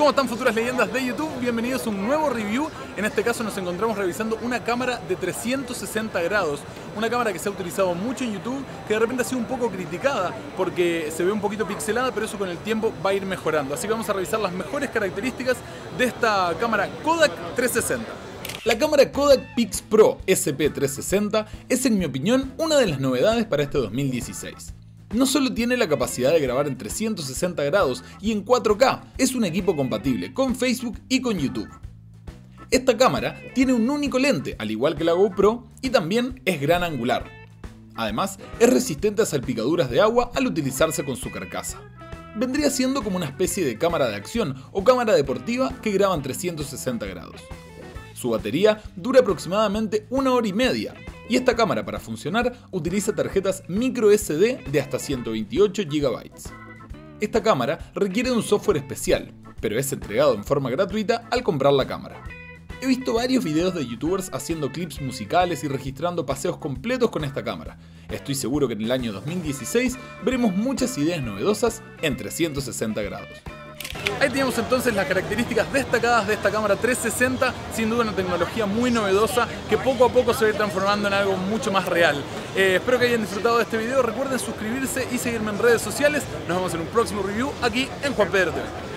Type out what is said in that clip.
¿Cómo están futuras leyendas de YouTube? Bienvenidos a un nuevo review. En este caso nos encontramos revisando una cámara de 360 grados. Una cámara que se ha utilizado mucho en YouTube, que de repente ha sido un poco criticada porque se ve un poquito pixelada, pero eso con el tiempo va a ir mejorando. Así que vamos a revisar las mejores características de esta cámara Kodak 360. La cámara Kodak Pix Pro SP360 es en mi opinión una de las novedades para este 2016. No solo tiene la capacidad de grabar en 360 grados y en 4K, es un equipo compatible con Facebook y con YouTube. Esta cámara tiene un único lente, al igual que la GoPro, y también es gran angular. Además, es resistente a salpicaduras de agua al utilizarse con su carcasa. Vendría siendo como una especie de cámara de acción o cámara deportiva que graba en 360 grados. Su batería dura aproximadamente una hora y media, y esta cámara para funcionar utiliza tarjetas micro SD de hasta 128 GB. Esta cámara requiere de un software especial, pero es entregado en forma gratuita al comprar la cámara. He visto varios videos de youtubers haciendo clips musicales y registrando paseos completos con esta cámara. Estoy seguro que en el año 2016 veremos muchas ideas novedosas en 360 grados. Ahí tenemos entonces las características destacadas de esta cámara 360, sin duda una tecnología muy novedosa que poco a poco se va a ir transformando en algo mucho más real. Eh, espero que hayan disfrutado de este video, recuerden suscribirse y seguirme en redes sociales, nos vemos en un próximo review aquí en Juan Pedro TV.